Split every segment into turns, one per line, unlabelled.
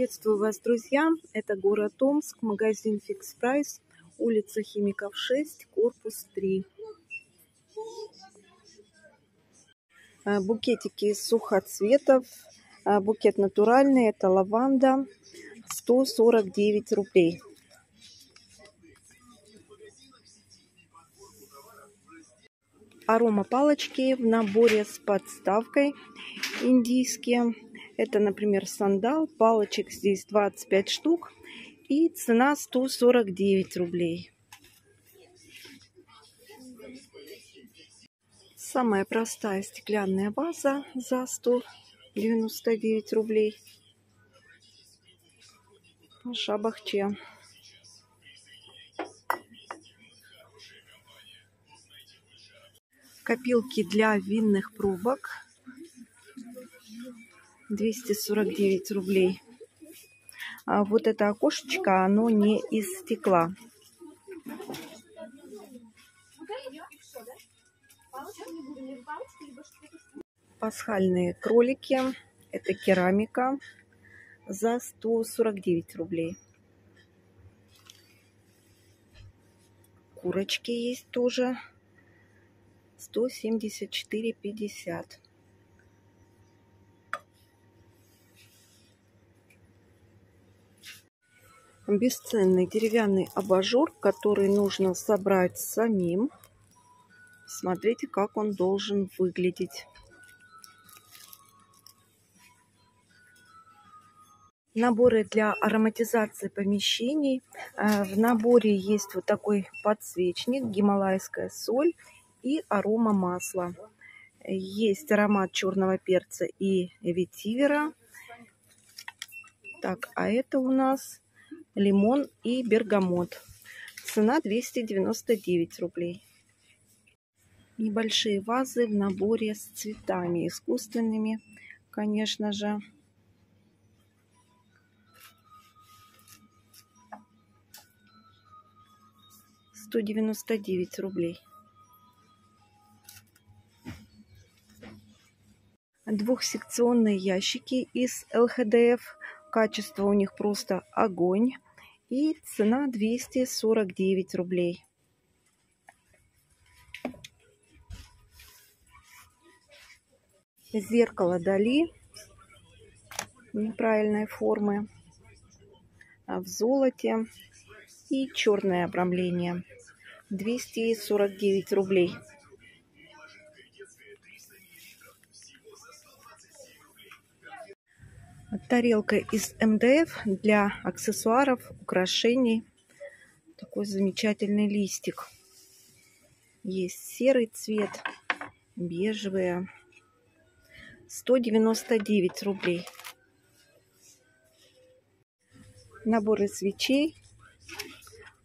Приветствую вас, друзья! Это город Томск, магазин Fix Price, улица Химиков 6, корпус 3. А, букетики из сухоцветов. А, букет натуральный, это лаванда, 149 рублей. Арома палочки в наборе с подставкой индийские это, например, сандал. Палочек здесь 25 штук. И цена 149 рублей. Самая простая стеклянная ваза за 199 рублей. Шабахче. Копилки для винных пробок 249 рублей. А вот это окошечко, оно не из стекла. Пасхальные кролики. Это керамика за 149 рублей. Курочки есть тоже. 174,50. Бесценный деревянный абажур, который нужно собрать самим. Смотрите, как он должен выглядеть. Наборы для ароматизации помещений. Э, в наборе есть вот такой подсвечник, гималайская соль и арома масла. Есть аромат черного перца и ветивера. Так, а это у нас лимон и бергамот. Цена 299 рублей. Небольшие вазы в наборе с цветами искусственными, конечно же. Сто девяносто девять рублей. Двухсекционные ящики из ЛХДФ Качество у них просто огонь. И цена 249 рублей. Зеркало Дали неправильной формы а в золоте и черное обрамление 249 рублей. Тарелка из МДФ для аксессуаров, украшений. Такой замечательный листик. Есть серый цвет, бежевые. 199 рублей. Наборы свечей.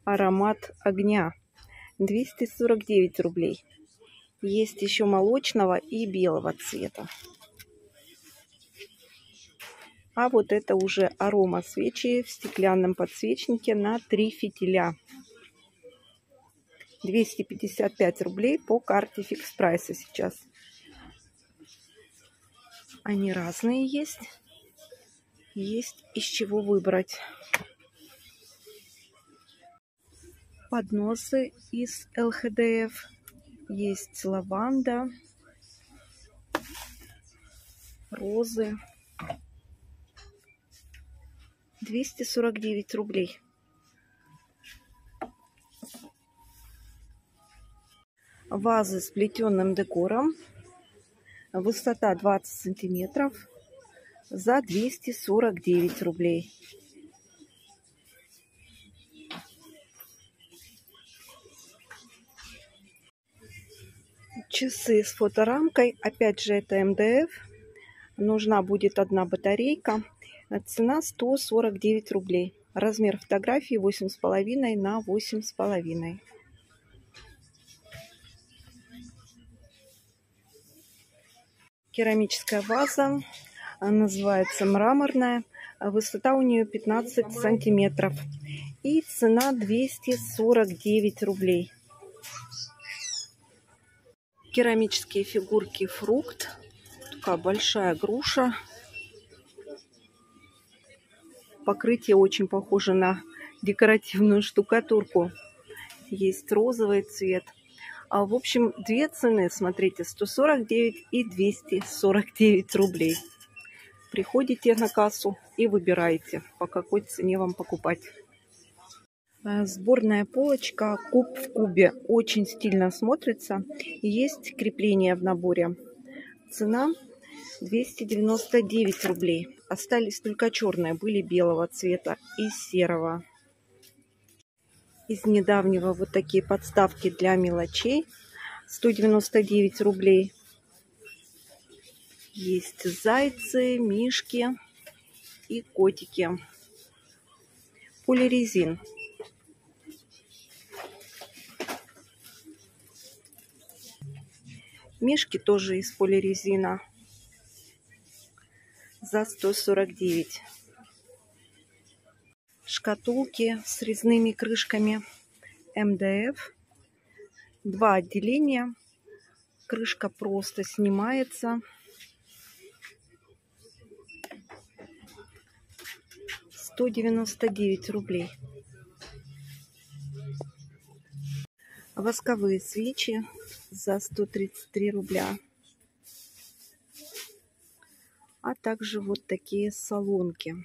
Аромат огня. 249 рублей. Есть еще молочного и белого цвета. А вот это уже арома свечи в стеклянном подсвечнике на 3 фитиля. 255 рублей по карте фикс прайса сейчас. Они разные есть. Есть из чего выбрать. Подносы из ЛХДФ. Есть лаванда, розы. 249 рублей. Вазы с плетенным декором. Высота 20 сантиметров. За 249 рублей. Часы с фоторамкой. Опять же, это МДФ. Нужна будет одна батарейка. Цена 149 рублей. Размер фотографии 8,5 на 8,5. Керамическая ваза. Называется мраморная. Высота у нее 15 сантиметров. И цена 249 рублей. Керамические фигурки фрукт. Такая большая груша покрытие очень похоже на декоративную штукатурку. Есть розовый цвет. А, в общем, две цены, смотрите, 149 и 249 рублей. Приходите на кассу и выбираете, по какой цене вам покупать. А, сборная полочка куб в кубе. Очень стильно смотрится. Есть крепление в наборе. Цена 299 рублей. Остались только черные, были белого цвета и серого. Из недавнего вот такие подставки для мелочей. 199 рублей. Есть зайцы, мишки и котики. Полирезин. Мишки тоже из полирезина за 149. Шкатулки с резными крышками МДФ. Два отделения. Крышка просто снимается. Сто девяносто девять рублей. Восковые свечи за 133 рубля. А также вот такие салонки.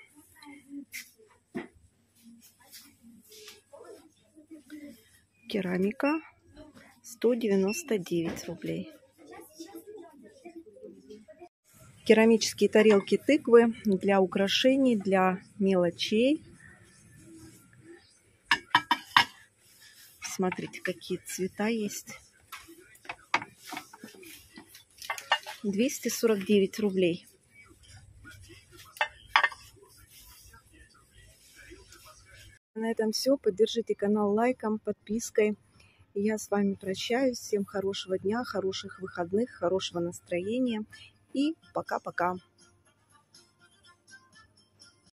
Керамика 199 рублей. Керамические тарелки тыквы для украшений, для мелочей. Смотрите, какие цвета есть. 249 рублей. На этом все. Поддержите канал лайком, подпиской. Я с вами прощаюсь. Всем хорошего дня, хороших выходных, хорошего настроения. И пока-пока.